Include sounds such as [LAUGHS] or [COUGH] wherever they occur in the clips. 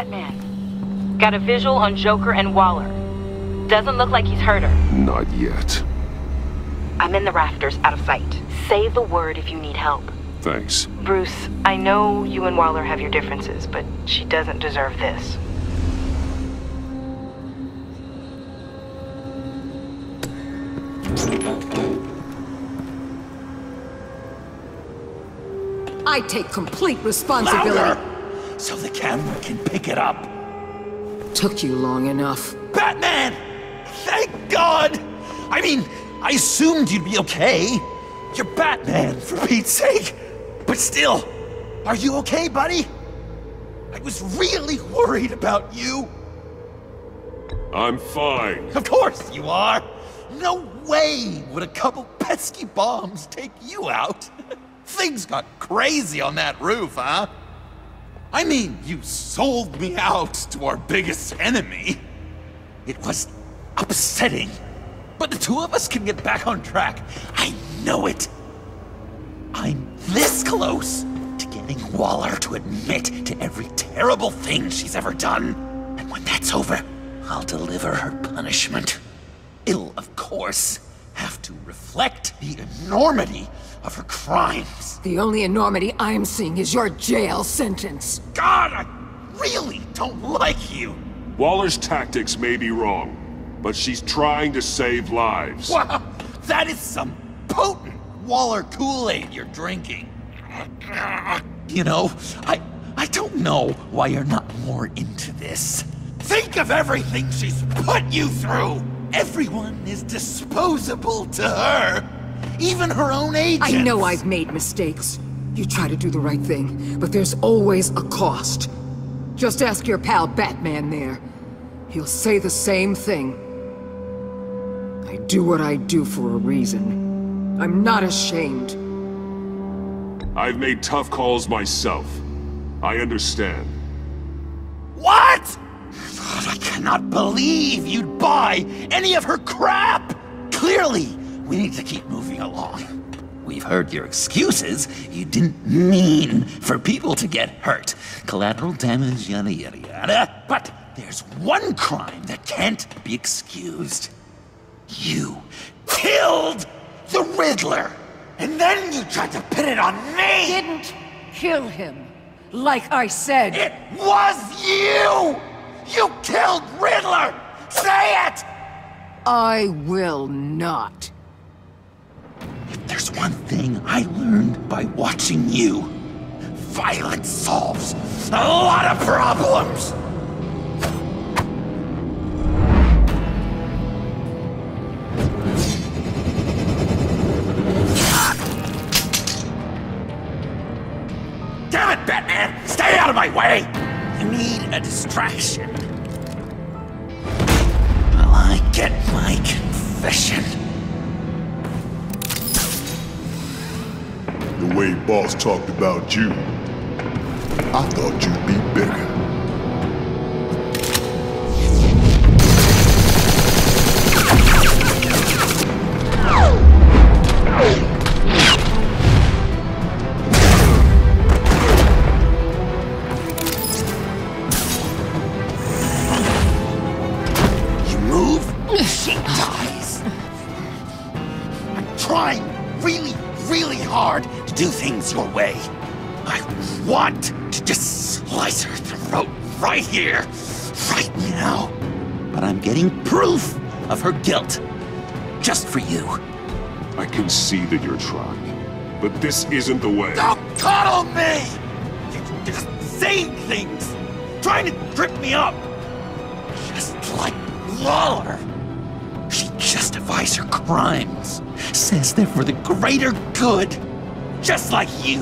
Batman. Got a visual on Joker and Waller. Doesn't look like he's hurt her. Not yet. I'm in the rafters, out of sight. Say the word if you need help. Thanks. Bruce, I know you and Waller have your differences, but she doesn't deserve this. I take complete responsibility. Louder! So the camera can pick it up. Took you long enough. Batman! Thank God! I mean, I assumed you'd be okay. You're Batman, for Pete's sake. But still, are you okay, buddy? I was really worried about you. I'm fine. Of course you are. No way would a couple pesky bombs take you out. [LAUGHS] Things got crazy on that roof, huh? I mean, you sold me out to our biggest enemy. It was upsetting. But the two of us can get back on track. I know it. I'm this close to getting Waller to admit to every terrible thing she's ever done. And when that's over, I'll deliver her punishment. It'll, of course, have to reflect the enormity of her crimes. The only enormity I'm seeing is your jail sentence. God, I really don't like you. Waller's tactics may be wrong, but she's trying to save lives. Wow, that is some potent Waller Kool-Aid you're drinking. You know, I I don't know why you're not more into this. Think of everything she's put you through. Everyone is disposable to her. Even her own agents. I know I've made mistakes. You try to do the right thing, but there's always a cost. Just ask your pal Batman there. He'll say the same thing. I do what I do for a reason. I'm not ashamed. I've made tough calls myself. I understand. What? God, [SIGHS] I cannot believe you'd buy any of her crap! Clearly, we need to keep moving along. We've heard your excuses. You didn't mean for people to get hurt. Collateral damage, yada yada yada. But there's one crime that can't be excused. You killed the Riddler! And then you tried to pin it on me! Didn't kill him. Like I said. It was you! You killed Riddler! Say it! I will not. There's one thing I learned by watching you, violence solves a lot of problems! Damn it, Batman! Stay out of my way! You need a distraction. Will I get my confession? Way Boss talked about you, I thought you'd be bigger. Proof of her guilt. Just for you. I can see that you're trying, but this isn't the way. Don't coddle me! You're just saying things, trying to trip me up. Just like Waller. She justifies her crimes, says they're for the greater good, just like you.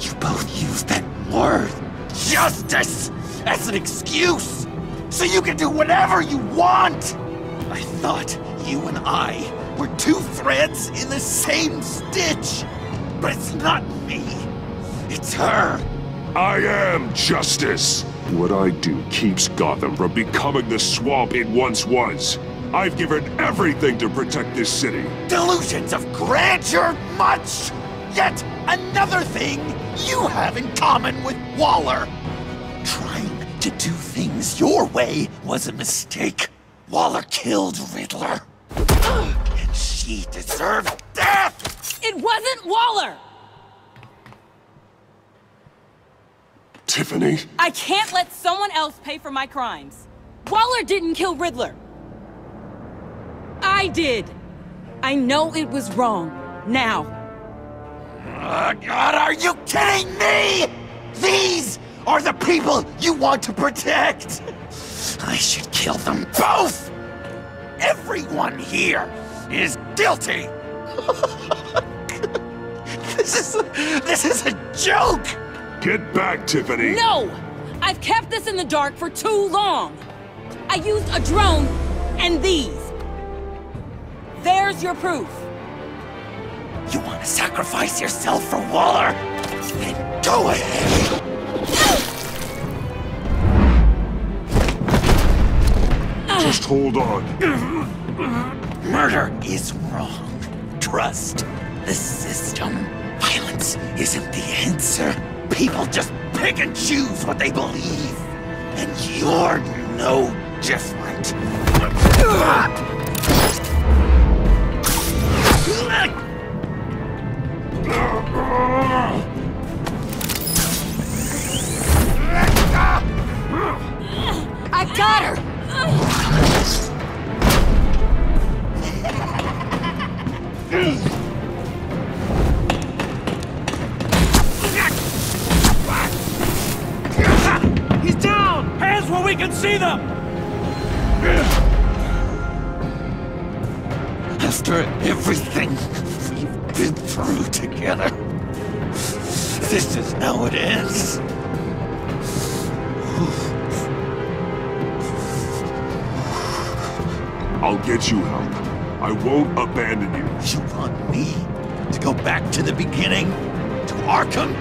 You both use that word, justice, as an excuse, so you can do whatever you want. I thought you and I were two threads in the same stitch, but it's not me. It's her. I am justice. What I do keeps Gotham from becoming the swamp it once was. I've given everything to protect this city. Delusions of grandeur much! Yet another thing you have in common with Waller. Trying to do things your way was a mistake. Waller killed Riddler. And she deserved death! It wasn't Waller! Tiffany? I can't let someone else pay for my crimes. Waller didn't kill Riddler. I did. I know it was wrong. Now. Oh, God, are you kidding me? These are the people you want to protect! I should kill them both! Everyone here is guilty! [LAUGHS] this is... this is a joke! Get back, Tiffany! No! I've kept this in the dark for too long! I used a drone and these. There's your proof. You want to sacrifice yourself for Waller? Then go ahead! Just hold on. Murder is wrong. Trust the system. Violence isn't the answer. People just pick and choose what they believe. And you're no different. I got her! He's down! Hands where we can see them! After everything we've been through together, this is how it ends. I'll get you help. I won't abandon you. You want me to go back to the beginning? To Arkham?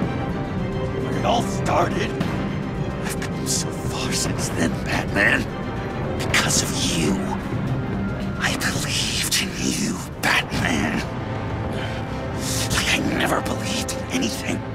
Where it all started? I've come so far since then, Batman. Because of you. I believed in you, Batman. Like I never believed in anything.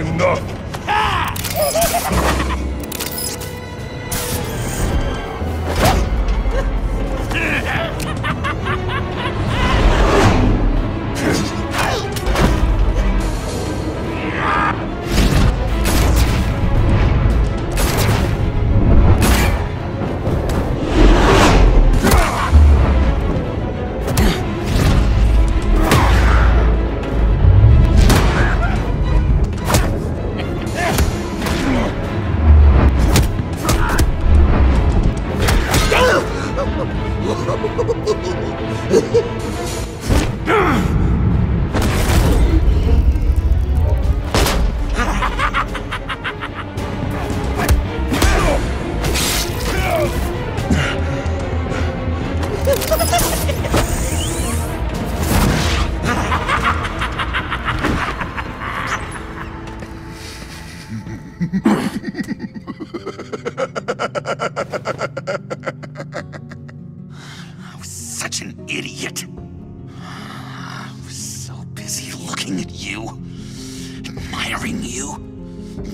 Enough!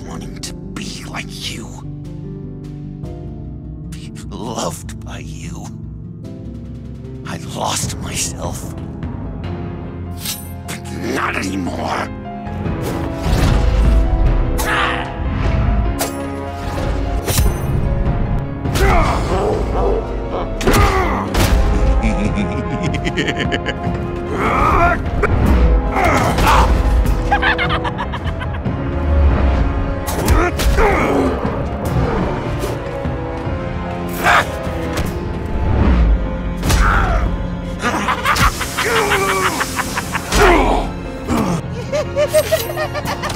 Wanting to be like you, be loved by you. I lost myself. But not anymore. [LAUGHS] guess [LAUGHS]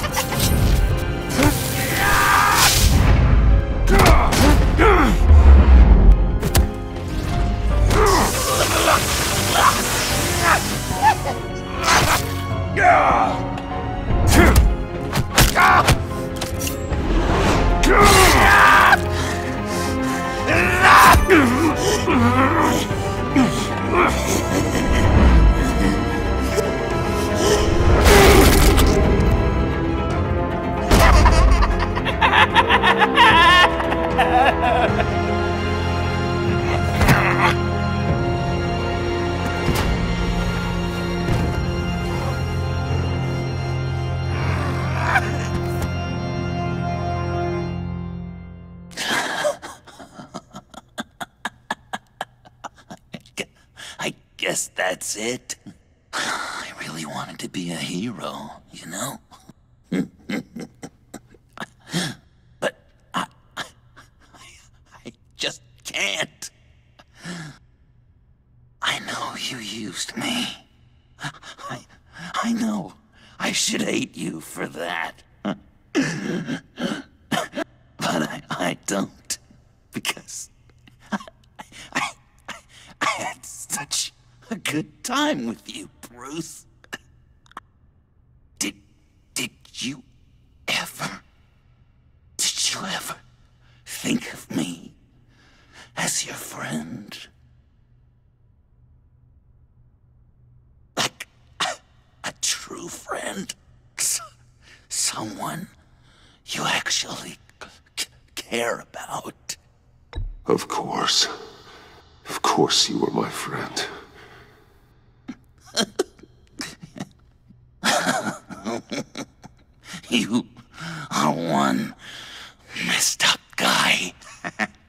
that's it. [SIGHS] I really wanted to be a hero, you know? [LAUGHS] but I, I, [LAUGHS] I just can't. I know you used me. [SIGHS] I, I know. I should hate you for that. but I, I don't. Because I, I, I had such a time with you, Bruce. Did, did you ever, did you ever think of me as your friend? Like a, a true friend? Someone you actually care about? Of course. Of course you were my friend. You are one messed up guy. [LAUGHS]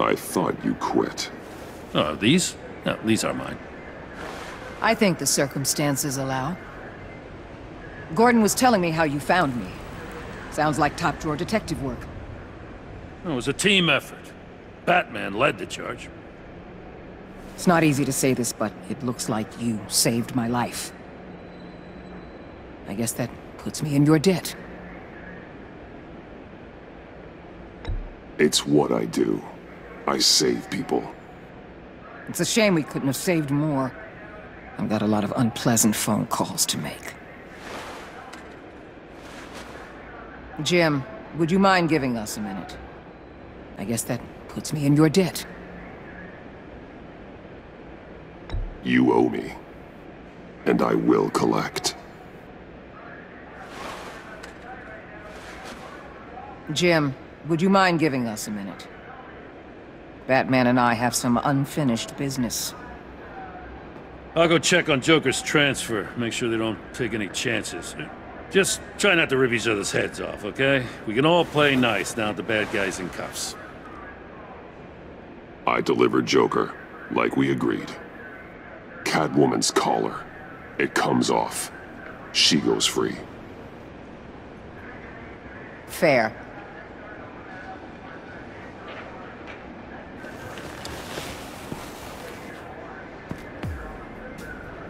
I thought you quit. Oh, these? No, these are mine. I think the circumstances allow. Gordon was telling me how you found me. Sounds like top-drawer detective work. It was a team effort. Batman led the charge. It's not easy to say this, but it looks like you saved my life. I guess that puts me in your debt. It's what I do. I save people. It's a shame we couldn't have saved more. I've got a lot of unpleasant phone calls to make. Jim, would you mind giving us a minute? I guess that puts me in your debt. You owe me. And I will collect. Jim, would you mind giving us a minute? Batman and I have some unfinished business. I'll go check on Joker's transfer, make sure they don't take any chances. Just try not to rip each other's heads off, okay? We can all play nice now that the bad guy's in cuffs. I delivered Joker, like we agreed. Catwoman's collar. It comes off. She goes free. Fair.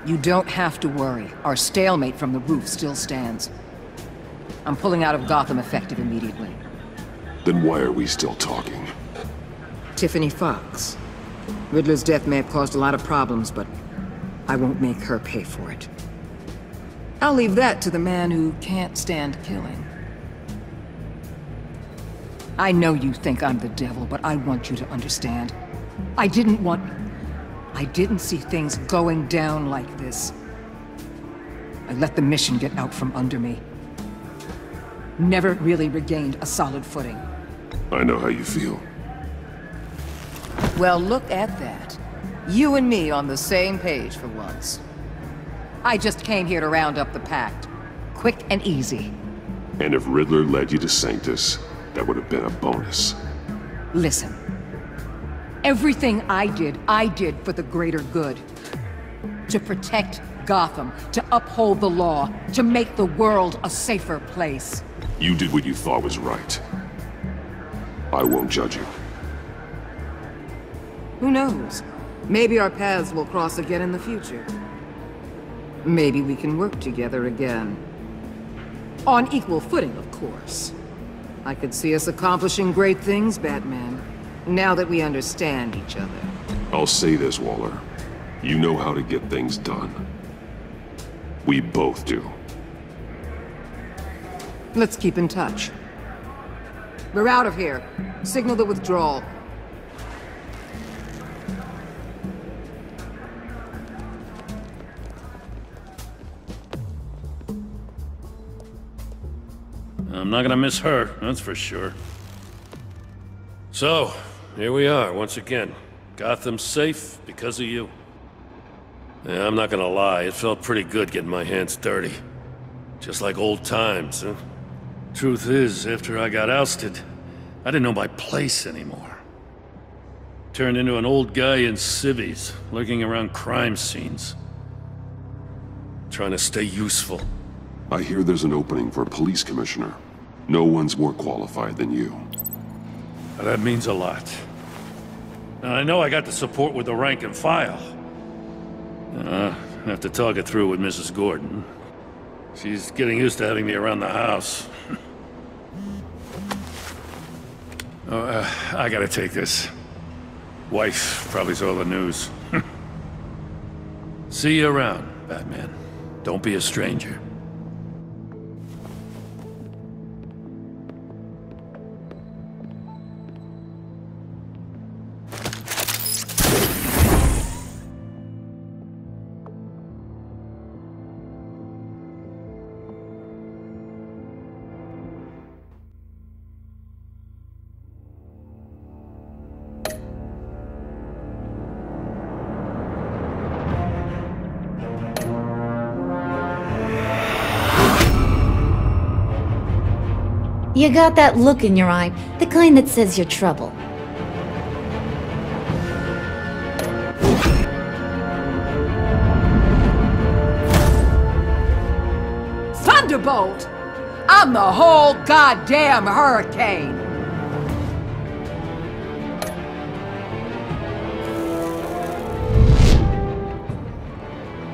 You don't have to worry. Our stalemate from the roof still stands. I'm pulling out of Gotham effective immediately. Then why are we still talking? Tiffany Fox. Riddler's death may have caused a lot of problems, but I won't make her pay for it. I'll leave that to the man who can't stand killing. I know you think I'm the devil, but I want you to understand. I didn't want... I didn't see things going down like this. I let the mission get out from under me. Never really regained a solid footing. I know how you feel. Well, look at that. You and me on the same page for once. I just came here to round up the Pact. Quick and easy. And if Riddler led you to Sanctus, that would have been a bonus. Listen. Everything I did, I did for the greater good. To protect Gotham, to uphold the law, to make the world a safer place. You did what you thought was right. I won't judge you. Who knows? Maybe our paths will cross again in the future. Maybe we can work together again. On equal footing, of course. I could see us accomplishing great things, Batman. Now that we understand each other. I'll say this, Waller. You know how to get things done. We both do. Let's keep in touch. We're out of here. Signal the withdrawal. I'm not gonna miss her, that's for sure. So, here we are, once again. Gotham's safe because of you. Yeah, I'm not gonna lie, it felt pretty good getting my hands dirty. Just like old times, huh? Truth is, after I got ousted, I didn't know my place anymore. Turned into an old guy in civvies, lurking around crime scenes. Trying to stay useful. I hear there's an opening for a police commissioner. No one's more qualified than you. That means a lot. And I know I got the support with the rank and file. Uh, I have to talk it through with Mrs. Gordon. She's getting used to having me around the house. [LAUGHS] oh, uh, I gotta take this. Wife probably saw the news. [LAUGHS] See you around, Batman. Don't be a stranger. You got that look in your eye, the kind that says you're trouble. Thunderbolt! I'm the whole goddamn hurricane!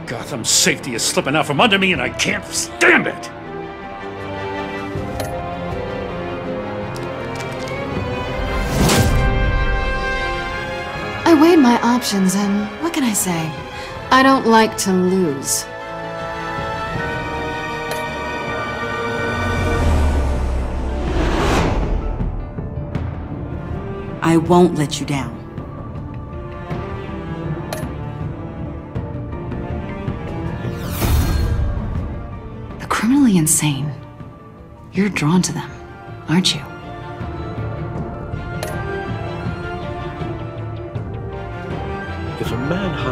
Gotham's safety is slipping out from under me and I can't stand it! I weighed my options and what can I say? I don't like to lose. I won't let you down. The criminally insane. You're drawn to them, aren't you?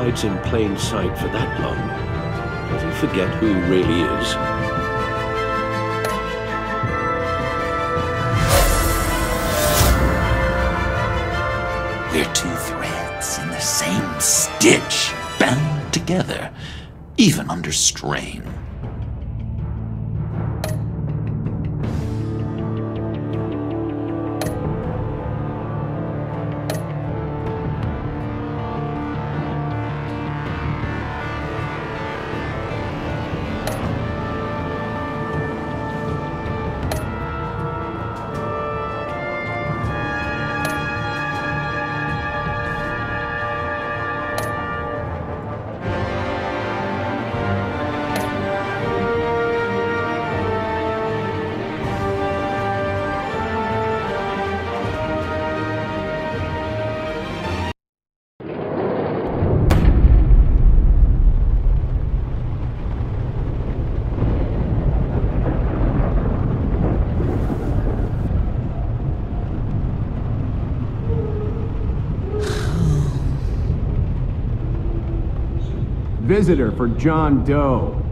Hides in plain sight for that long, does he forget who he really is? We're two threads in the same stitch, bound together, even under strain. Visitor for John Doe.